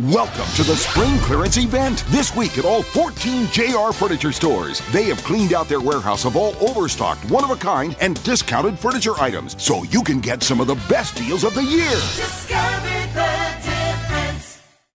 Welcome to the spring clearance event. This week at all 14 JR Furniture stores. They have cleaned out their warehouse of all overstocked, one of a kind, and discounted furniture items so you can get some of the best deals of the year. Discover